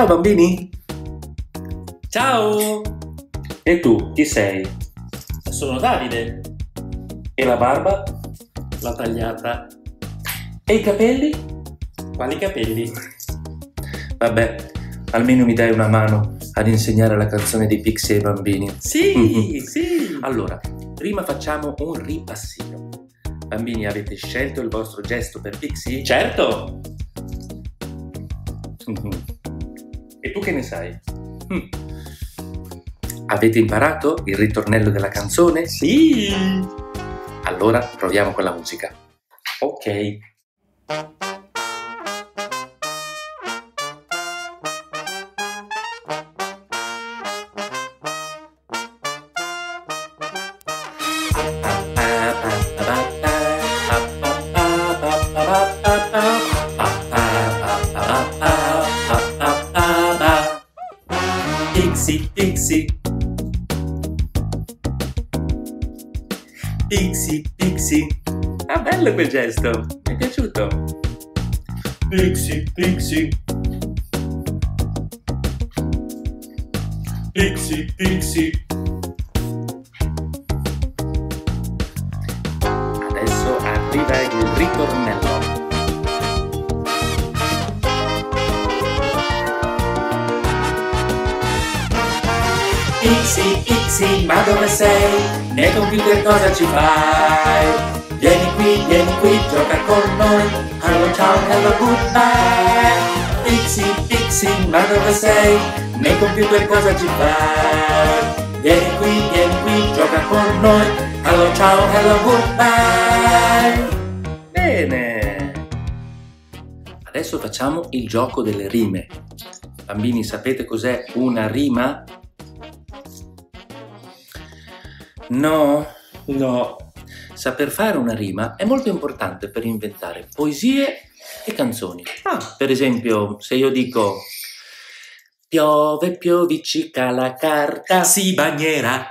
Ciao bambini! Ciao, E tu, chi sei? sono Davide. E la barba? L'ho tagliata. E i capelli? Quali capelli? Vabbè, almeno mi dai una mano ad insegnare la canzone dei Pixie ai bambini. Sì, sì. Allora, prima facciamo un ripassino. Bambini, avete scelto il vostro gesto per Pixie? Certo. Mhm. E tu che ne sai? Mm. Avete imparato il ritornello della canzone? Sì. Allora proviamo con la musica. Ok. Pixie, Pixie. Pixie. Ah, bello quel gesto. Mi è piaciuto. Pixie, Pixie. Pixie, Pixie. Adesso arriva il ritornello. Pixie, Pixie, ma dove sei? Nei computer cosa ci fai? Vieni qui, vieni qui, gioca con noi. Hello, ciao, hello, goodbye. Pixie, Pixie, ma dove sei? Nei computer cosa ci fai? Vieni qui, vieni qui, gioca con noi. Hello, ciao, hello, goodbye. Bene. Adesso facciamo il gioco delle rime. Bambini, sapete cos'è una rima? No, No. saper fare una rima è molto importante per inventare poesie e canzoni. Ah, Per esempio, se io dico piove, pioviccica la carta. si bagnerà.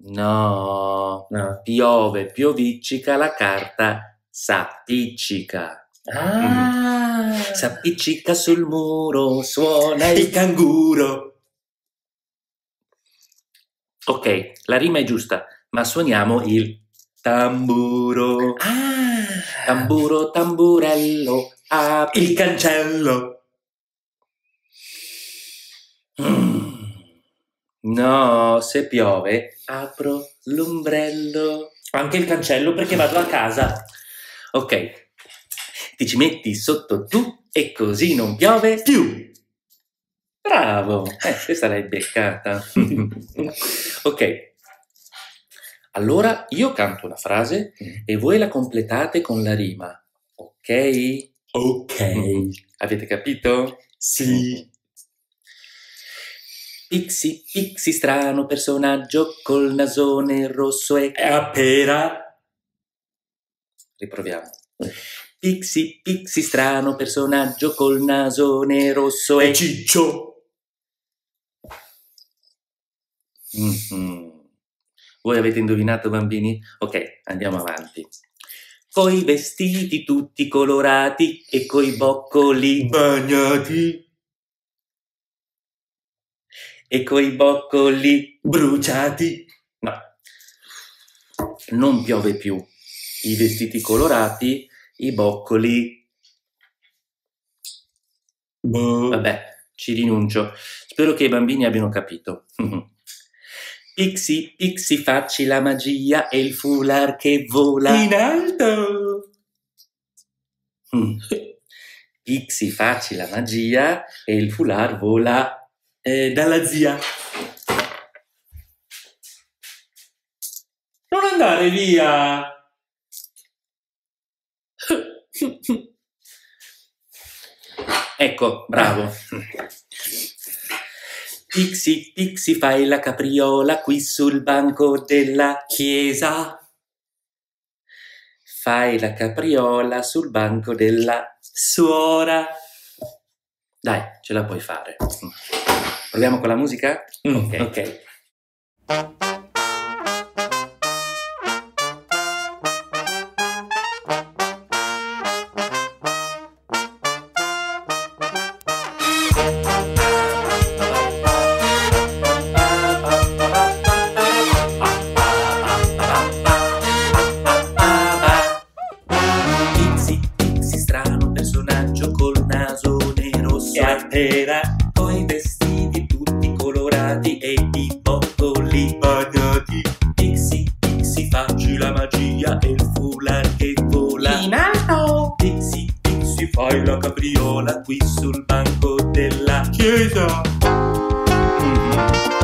No, No. piove, pioviccica la carta, s'appiccica. Ah. S'appiccica sul muro, suona Il il... canguro. Ok, la rima è giusta, ma suoniamo il tamburo. Ah. Tamburo, tamburello, apri. Il cancello. Mm. No, se piove, apro l'ombrello. Anche il cancello perché vado a casa. Ok, ti ci metti sotto tu e così non piove più. Bravo, eh, questa l'hai beccata. ok, allora io canto una frase e voi la completate con la rima. Ok? Ok. Avete capito? Sì. Pixie, Pixie, strano personaggio col nasone rosso e... È a pera. Riproviamo. Pixie, Pixie, strano personaggio col nasone rosso e... E ciccio. Mhm. Voi avete indovinato, bambini? Ok, andiamo avanti. Coi vestiti tutti colorati e coi boccoli Bagnati. e coi boccoli. Bruciati. No, non piove più. I vestiti colorati, i boccoli. Boh. Vabbè, ci rinuncio. Spero che i bambini abbiano capito. Pixie, Pixie, facci la magia e il foulard che vola. In alto. Mm. Pixie, facci la magia e il foulard vola. Eh, dalla zia. Non andare via. Ecco, bravo. Pixie, Pixie, fai la capriola qui sul banco della chiesa. Fai la capriola sul banco della suora. Dai, ce la puoi fare. Proviamo con la musica? Mm, ok. ok. Era Coi vestiti tutti colorati e i boccoli bagnati. Pixie, Pixie, facci la magia e il foulard che vola. In alto! Pixie, Pixie, fai la capriola qui sul banco della chiesa. Ritornello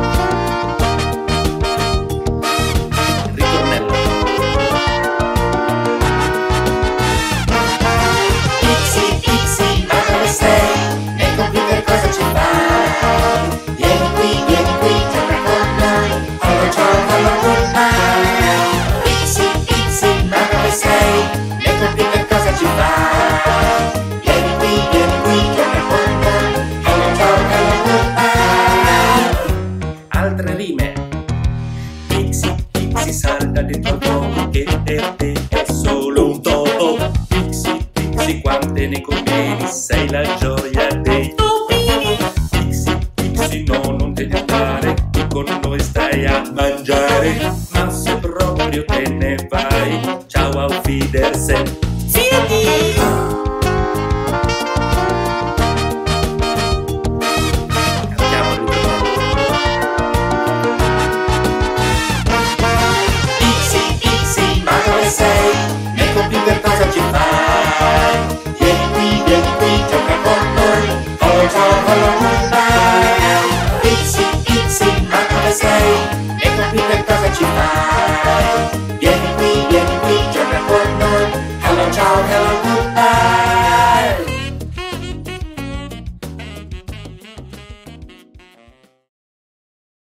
topo che per te è solo un topo. Pixie, Pixie, quante ne convieni, sei la gioia dei topini. Pixie, Pixie, no, non te ne andare, tu con noi stai a mangiare. Ma se proprio te ne vai, Nel computer cosa